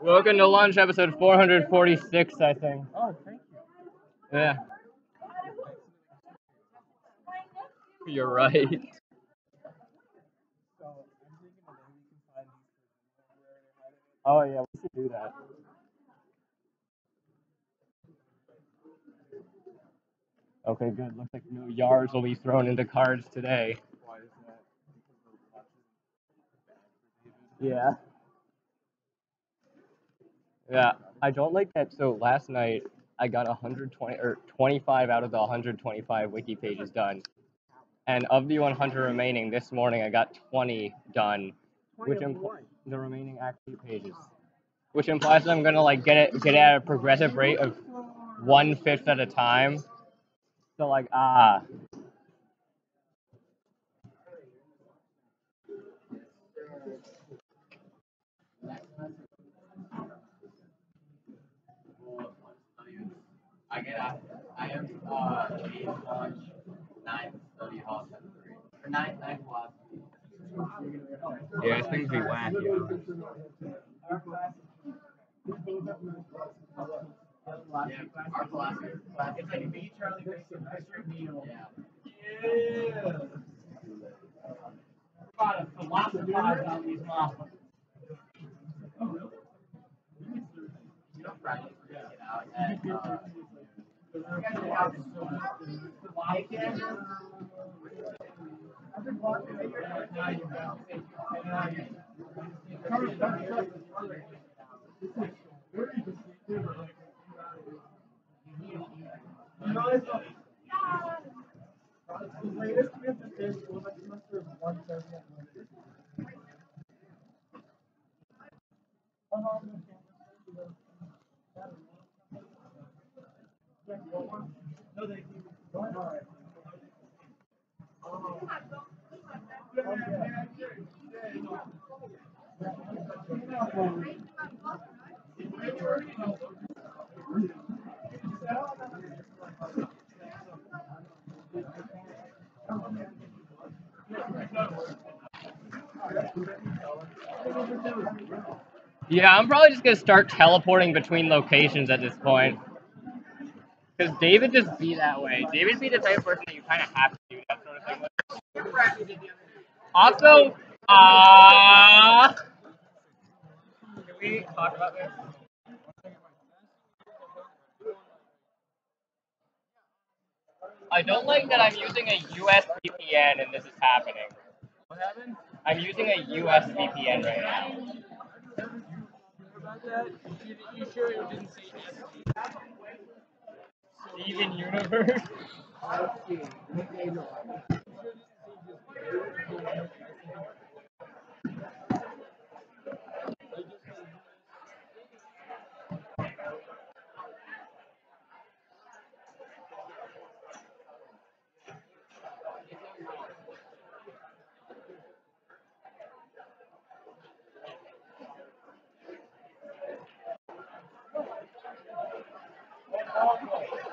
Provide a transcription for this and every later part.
Welcome to lunch, episode 446, I think. Oh, thank you. Yeah. You're right. So I'm thinking of maybe we can find these where they're hiding it. Oh yeah, we should do that. Okay, good. Looks like no yards will be thrown into cards today. Why is that? Because the watch is bad for David. Yeah. Yeah, I don't like that. So last night I got 120 or 25 out of the 125 wiki pages done, and of the 100 remaining, this morning I got 20 done, which Twenty of impl- the remaining active pages, which implies that I'm gonna like get it get it at a progressive rate of one fifth at a time. So like ah. I get out. I am uh eight lunch, nine study hall, seven three. Or nine nine philosophy. Yeah, things be wacky. Yeah, our philosophy class. It's like me, Charlie, Victor, Mr. Neil. Yeah. Yeah. Gotta philosophize on these models. You know, Friday, we're gonna get out at uh. Um, No, thank you. All right. Yeah, I'm probably just gonna start teleporting between locations at this point. Cause David just be that way. David be the type of person that you kind of have to do that sort of thing. Also, uh, can we talk about this? I don't like that I'm using a US VPN and this is happening. What happened? I'm using a US VPN right now. About that? You, you sure it didn't say yes? Steven Universe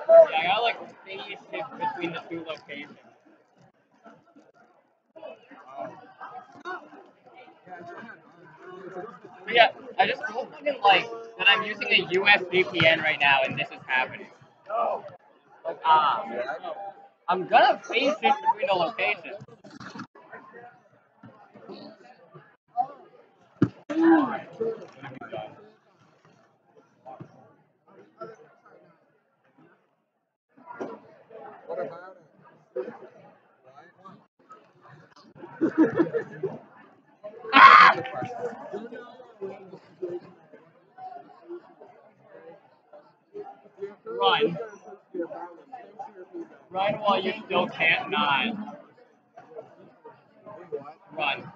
I gotta between the two locations. Yeah, I just don't fucking like that I'm using a US VPN right now and this is happening. Like, ah. I'm gonna phase shift between the locations. Run. Run while you still can't not. Run.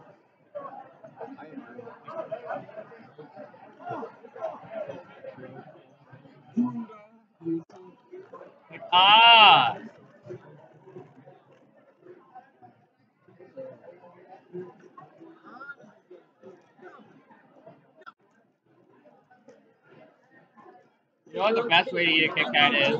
Ah! know what the best way to eat a Kit Kat is?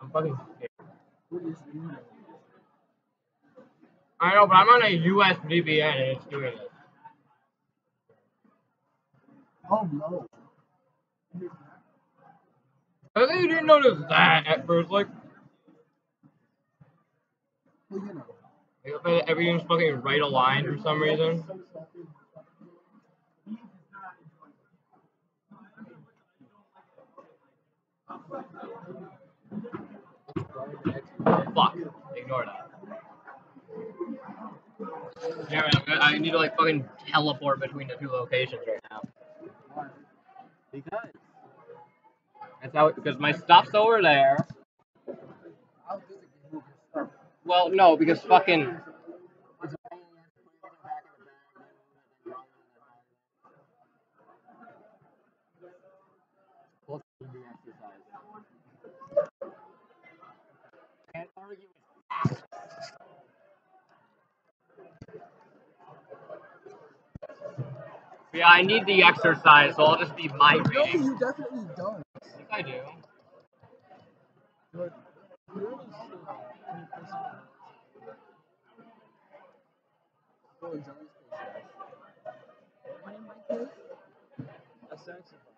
I'm fucking I know, but I'm on a US VPN and it's doing it. Oh no. I think you didn't notice that at first. Like, Well, you know. Bet everything's fucking right aligned for some reason. Fuck. Ignore that. Yeah, man. I need to like fucking teleport between the two locations right now. Because That's how because my stuff's over there. how does it move your stuff? Well, no, because fucking It's a pain in the ass to put everything back in the bag, then move it, then drop it, and then- Plus, you do exercise. Can't argue with that. Yeah, I need the exercise, so I'll just be No, migrating. you definitely don't. I do. But you're only sure when you first start. Oh, Johnny's case, yes. But in my case, a saxophone.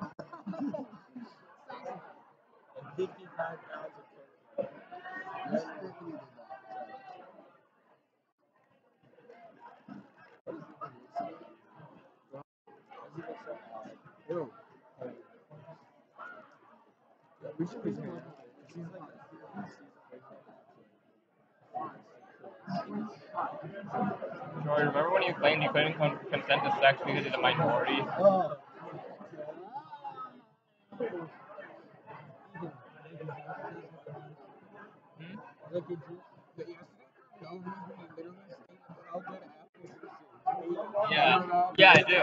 and 55 pounds of coke. Yes, Tiffany did that. So. What is the thing? Well, as you can say, ew. Yeah, we should be like, remember when you claimed you couldn't con- consent to sex because you're a minority? Hmm? Yeah. Yeah, I do.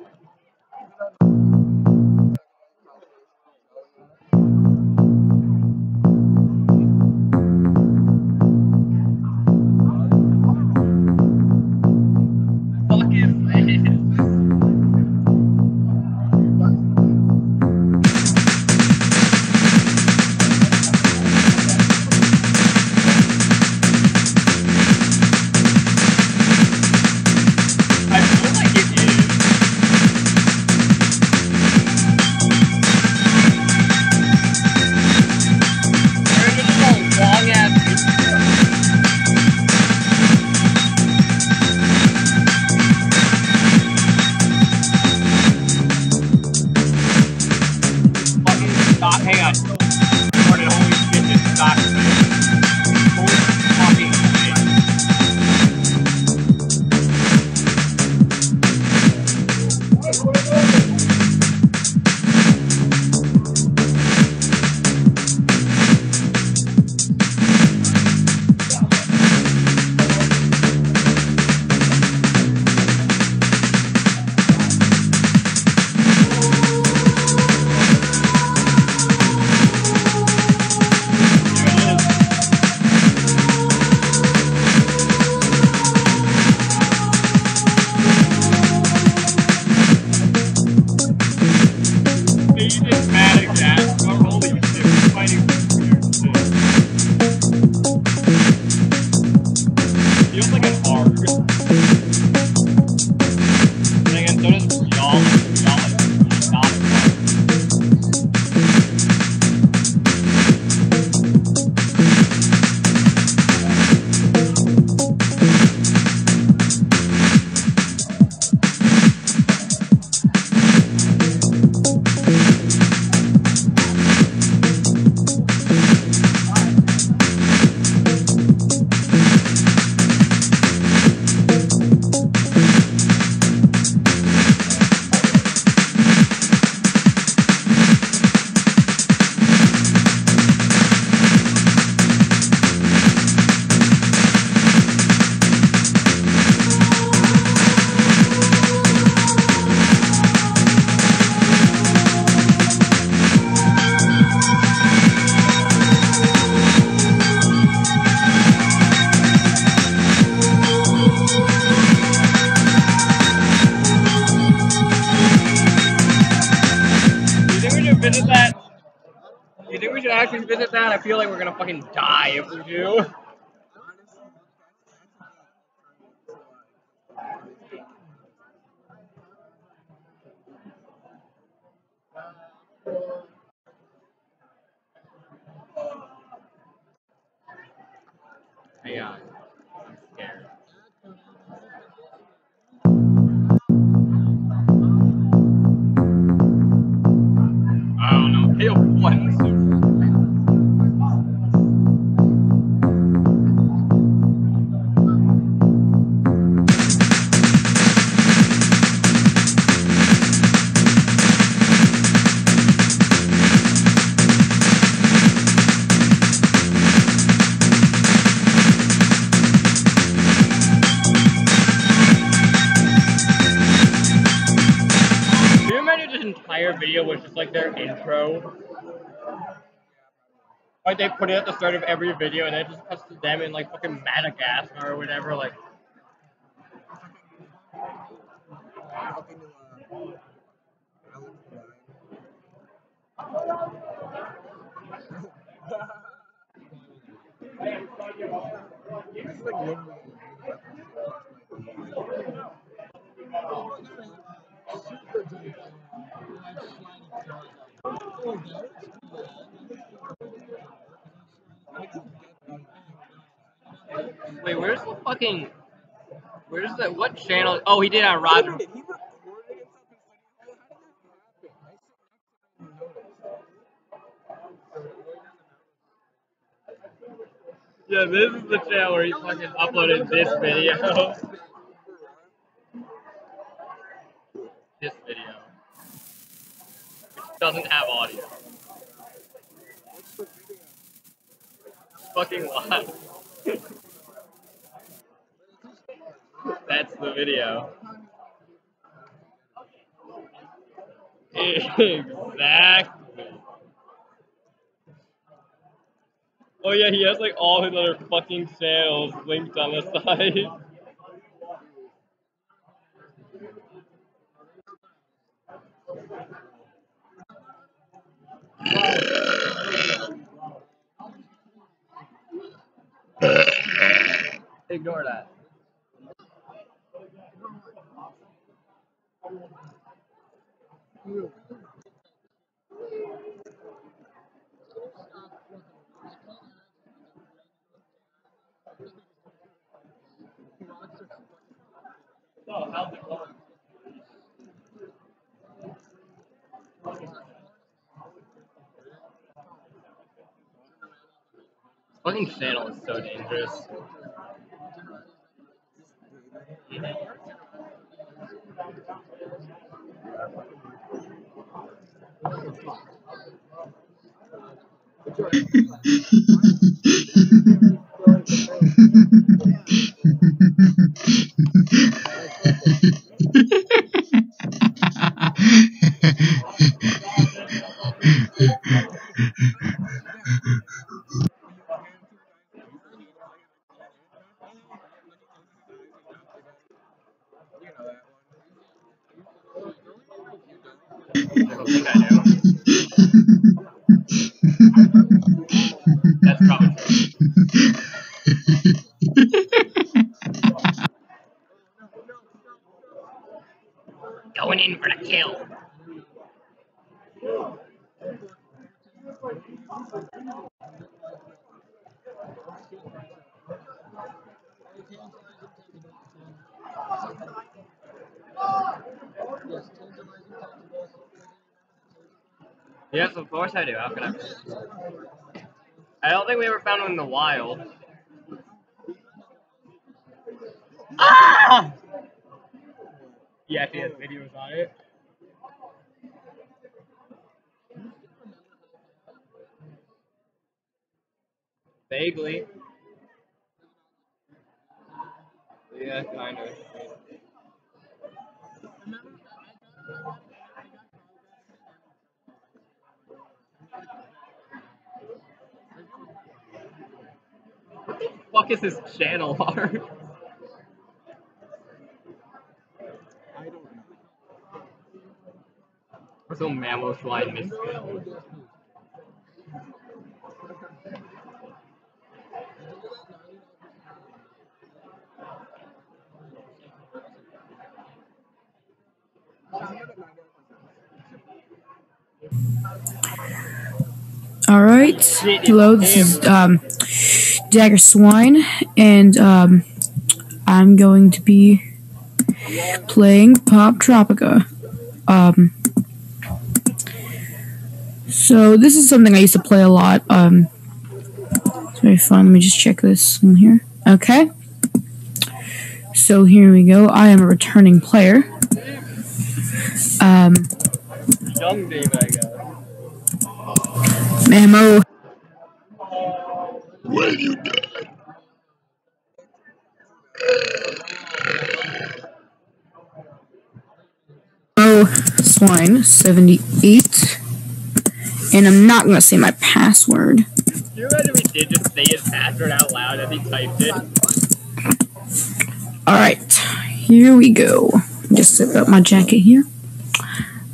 feel like we're gonna fucking die if we do. Hang on. Uh, Like they put it at the start of every video and it just cuts them in like fucking Madagascar or whatever, like Talking to, uh, Alex Ryan. This is like literally wait, where's the fucking where's the what channel oh he did on Roger He recorded it and stuff. He's like, how did that happen? I sit next to him and noticed. Yeah, this is the channel where he fucking uploaded this video. this video. Which doesn't have audio. Fucking live. That's the video. Exactly. Oh yeah, he has like all his other fucking channels linked on the side. Ignore that. So, how's it going? Fucking channel is so dangerous. 哈哈哈哈哈哈！哈哈！哈哈！哈哈！I don't think I do. That's probably true. Going in for the kill. Yes, of course I do. How can I? I don't think we ever found one in the wild. Ah! He actually has videos on it. Vaguely. Yeah, kind of. fuck is his channel hard? I don't know. Slide. All right. Hello, this is um, Dagger Swine, and um, I'm going to be playing Poptropica. Um, so this is something I used to play a lot. Um, it's very fun. Let me just check this in here. Okay. So here we go. I am a returning player. Um, Young David, I guess. Mamo. Oh, swine 78. And I'm not gonna say my password. Can you imagine we did just say his password out loud as he typed it? Alright, here we go. Just zip up my jacket here.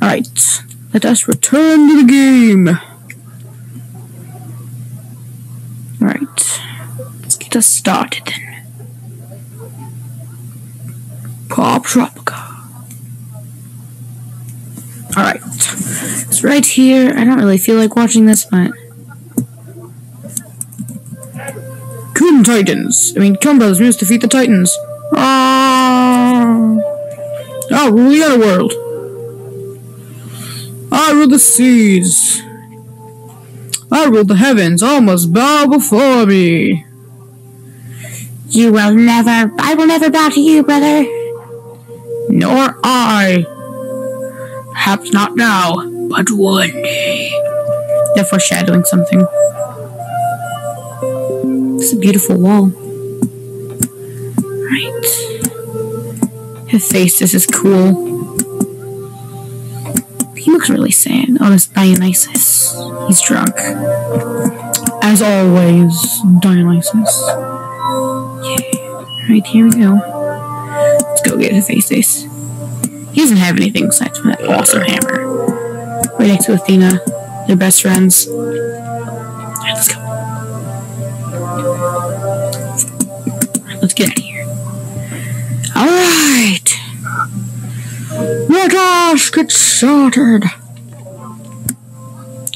Alright, let us return to the game. Alright, let's get us started then. Poptropica. Alright, it's right here. I don't really feel like watching this, but. Coon Titans! I mean, Brothers must defeat the Titans. Ah! I'll rule the other world. I rule the seas. I rule the heavens. All must bow before me. You will never. I will never bow to you, brother. Nor I. Perhaps not now, but one day. They're foreshadowing something. It's a beautiful wall. Right. His face, this is cool. He looks really sad. Oh, that's Dionysus. He's drunk. As always, Dionysus. Yeah. Right, here we go. Let's go get Hephaestus. He doesn't have anything from that awesome hammer. Right next to Athena. They're best friends. Alright, let's go. Let's get out of here. Alright. Let us get started.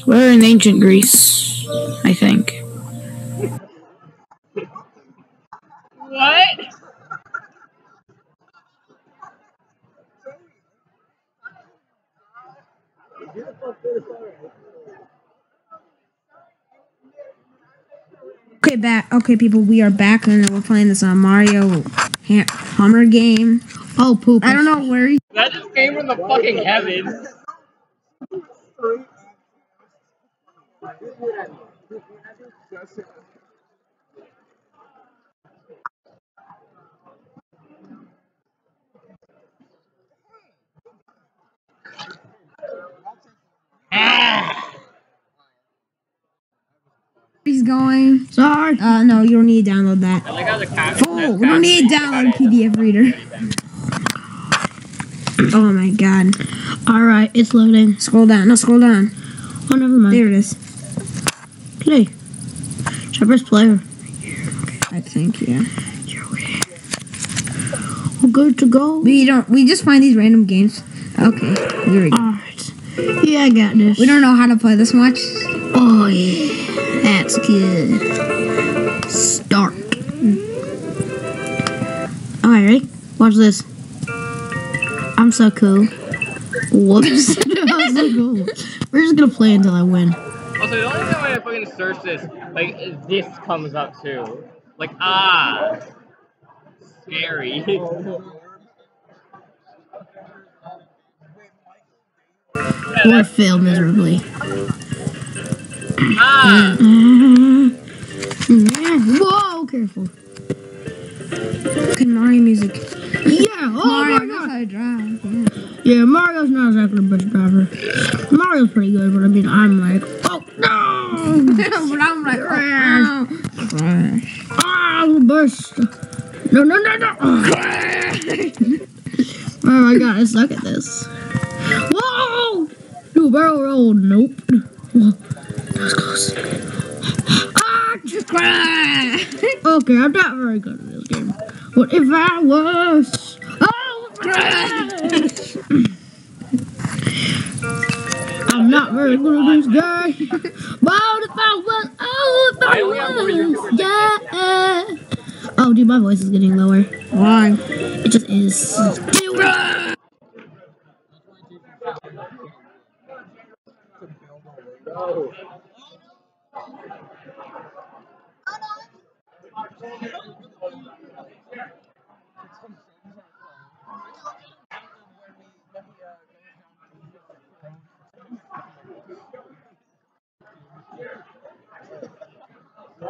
We're in ancient Greece, I think. What? Okay, back. Okay, people, we are back, and we're playing this uh, Mario Hammer game. Oh, poop. I don't know where. He- That just came from the fucking heavens. He's going. Sorry. Uh, no, you don't need to download that. I like how the caption Oh, says we don't need to download PDF reader. Oh my god. Alright, it's loading. Scroll down. No, scroll down. Oh, never mind. There it is. Play. I press? I think, yeah. We're good to go. We don't. We just find these random games. Okay, here we go. Alright. Yeah, I got this. We don't know how to play this much. Oh, yeah. That's good. Start. Alright, ready? Watch this. I'm so cool. Whoops. I'm so cool. We're just gonna play until I win. Also, the only time I fucking search this, like, this comes up too. Like, ah. Scary. Or fail miserably. ah! Whoa, careful. Okay, Mario music. Yeah, oh Mario my god. how to drive. Yeah. Yeah, Mario's not exactly the best driver. Mario's pretty good, but I mean, I'm like, oh no! but I'm like, oh, crash. Ah, the burst! No, no, no, no! oh my god, I suck at this. Whoa! Do a barrel roll. Nope. Whoa. That was close. Ah! Crash. Okay, I'm not very good at this game. What if I was? Oh, crash! I'm not very good at this lose, guy. but if I was, oh, if I do we have more YouTubers was, yeah. Oh, dude, my voice is getting lower. Why? It just is. Ah, uh,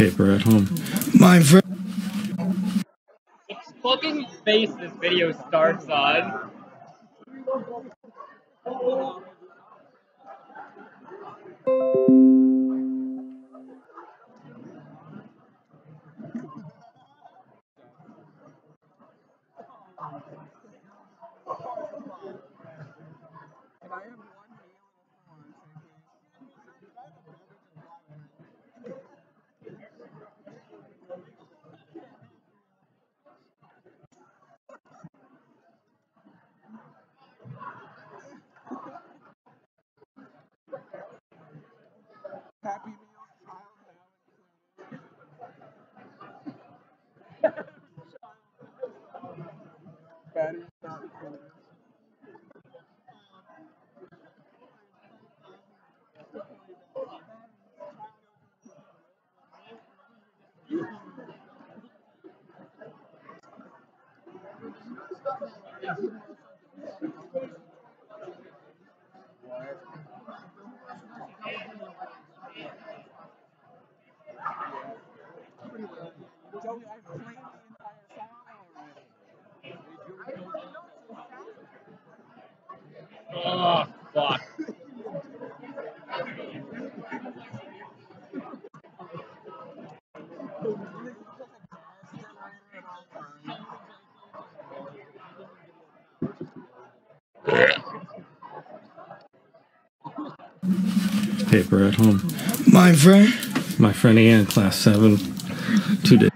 Paper at home. My friend. fucking face this video starts on. Oh, fuck. Paper at home. My friend. My friend Ian, class seven. two Wait,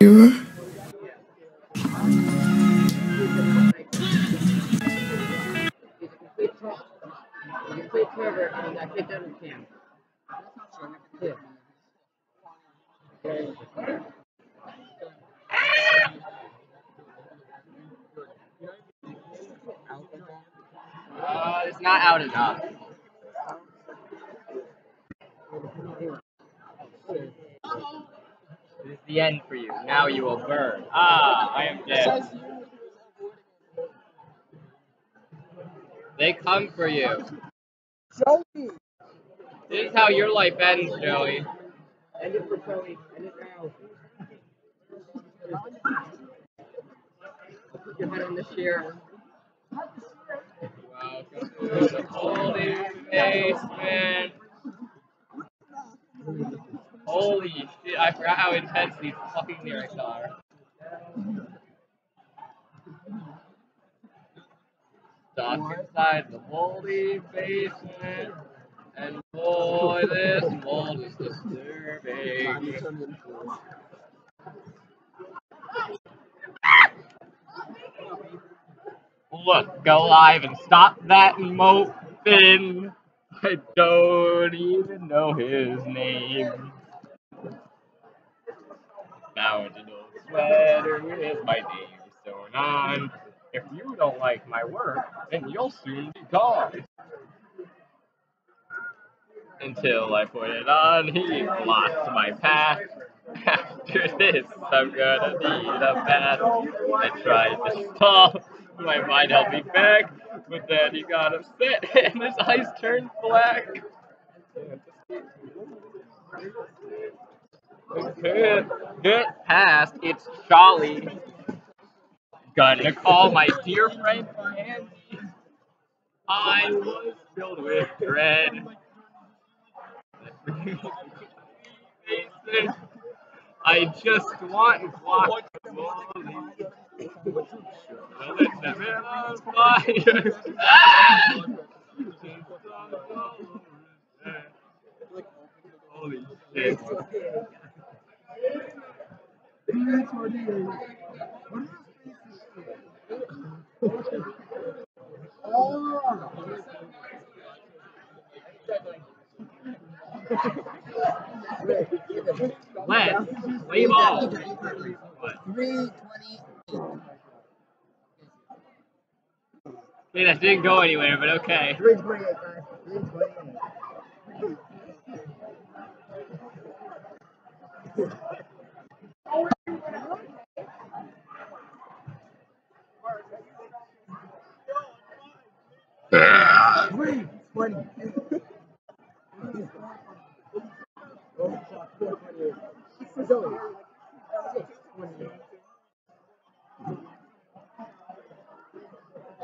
You. They come for you. This is how your life ends, Joey. End it for Joey. End it now. Put your head on the chair. Welcome to the holy basement. Holy shit, I forgot how intense these fucking lyrics are. Stuck inside the moldy basement, and boy, this mold is disturbing. Look, go live and stop that moping. I don't even know his name. Now it's an old sweater with my name sewn on. If you don't like my work, then you'll soon be gone. Until I put it on, he blocks my path. After this, I'm gonna need a bath. I tried to stall, my mind held me back, but then he got upset and his eyes turned black. Get past, it's Charlie. Gonna call my dear friend Andy. I was filled with dread. I just want guacamole. Well, it's a bit of fire. Holy shit oh. Left. Way ball. 328. That didn't go anywhere, but okay. 328, guys. 328. funny. Zoe.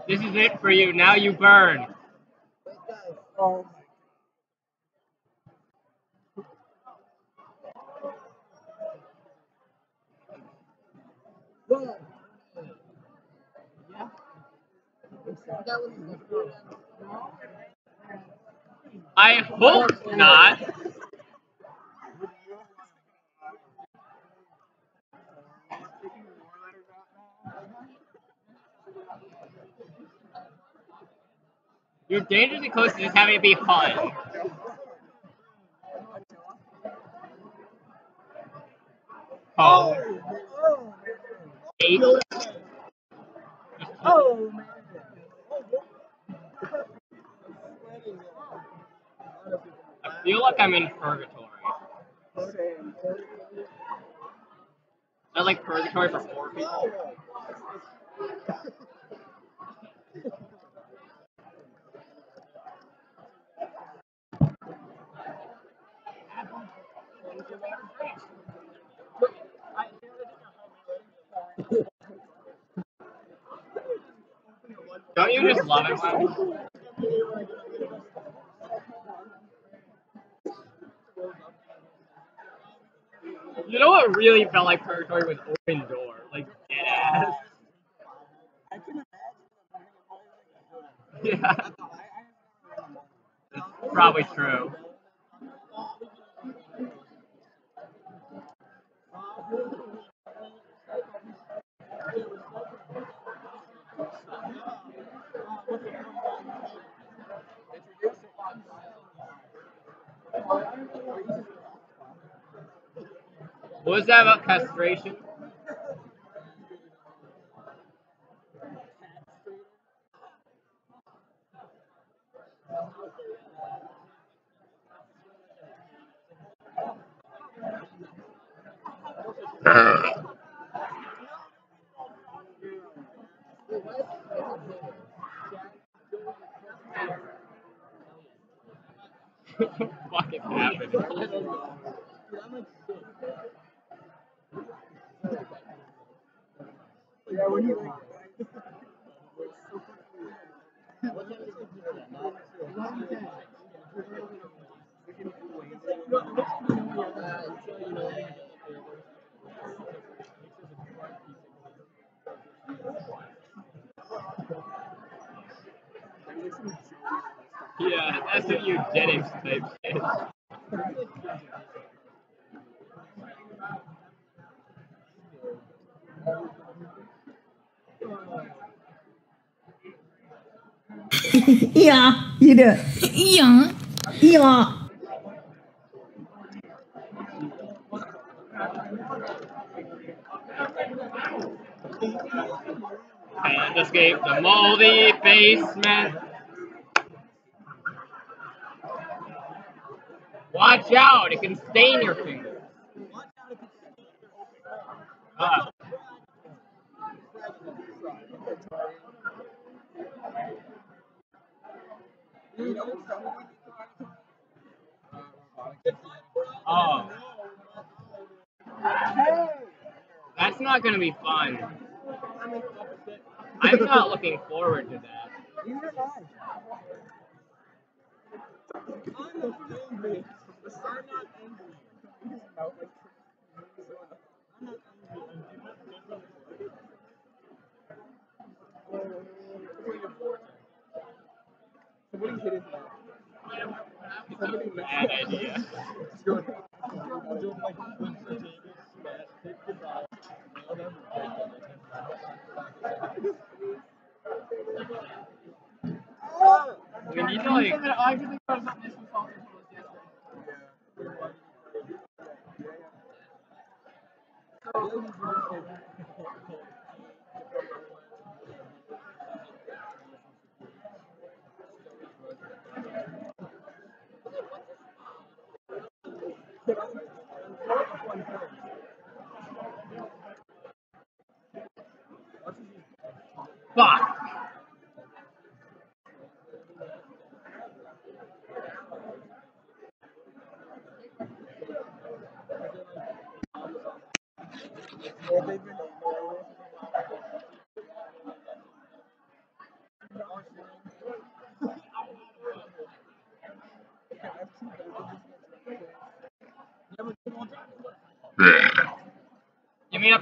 This is it for you. Now you burn. You're close to just having it be fun. Oh, eight. Oh man. I feel like I'm in purgatory. Is that like purgatory for four people? Don't you just love it You know what really felt like purgatory was open door, like dead ass. Yeah, it's probably true. What was that about castration? Eugenics type shit. yeah, you do it. Yeah. Yeah. Can't escape the moldy basement. Watch out, it can stain your fingers. Ah. Oh. That's not gonna be fun. I'm not looking forward to that. Neither am I. I'm not angry. I'm not angry. I'm not angry. Somebody hit his Bad idea. We need to like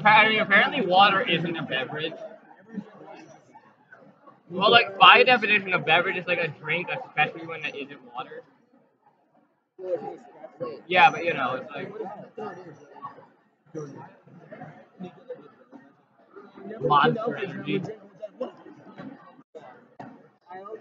You mean apparently apparently water isn't a beverage? Well, like by definition, a beverage is like a drink, especially when it isn't water. Yeah, but you know, it's like monster energy. I always